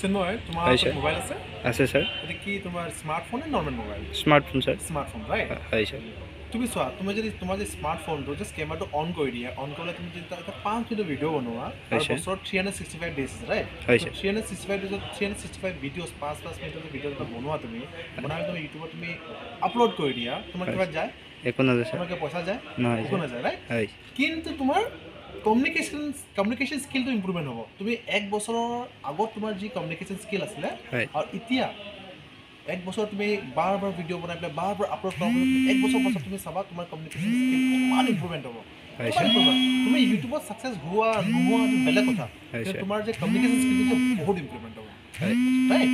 চিন্ময় তোমাৰ হয়, sir. Mobile আছে? আছে ছাৰ এইটো কি তোমাৰ স্মাৰ্টফোন নে normal mobile smartphone sir smartphone right হয় ছাৰ তুমি চোৱা তুমি যদি তোমাৰ যে স্মাৰ্টফোনটো জাষ্ট কেমেৰাটো অন কৰি দিয়া অন কৰিলে তুমি যদি তাত এটা পাঁচ মিনিটৰ ভিডিঅ' বনোৱা আৰু ছাৰ। বছৰত three hundred sixty five days আছে ৰাইট হয়, sir. Three hundred sixty five ডেজত three hundred sixty five videos পাঁচ পাঁচ মিনিটৰ ভিডিঅ' এটা বনোৱা তুমি বনাই তুমি ইউটিউবত তুমি আপলোড কৰি দিয়া তোমাৰ হয়। কিবা যায়? একো নাযায় ছাৰ তোমাৰ কিবা পইচা যায়? নহয় একো ছাৰ নাযায় ৰাইট হয় কিন্তু তোমাৰ কমিউনিকেশ্যন কমিউনিকেশ্যন স্কিলটো ইম্প্ৰুভমেণ্ট হ'ব। তুমি এক বছৰৰ আগত তোমাৰ যি কমিউনিকেশ্যন স্কিল আছিলে আৰু এতিয়া এক বছৰ তুমি বাৰ বাৰ ভিডিঅ' বনাই পেলাই বাৰ বাৰ আপলোড কৰা এক বছৰ পাছত তুমি চাবা তোমাৰ কমিউনিকেশ্যন স্কিল কিমান ইম্প্ৰুভমেণ্ট হ'ব? তুমি ইউটিউবত ছাকচেছ হোৱা নোহোৱা এইটো বেলেগ কথা। তোমাৰ যে কমিউনিকেশ্যন স্কিলটো বহুত ইম্প্ৰুভমেণ্ট হ'ব। ৰাইট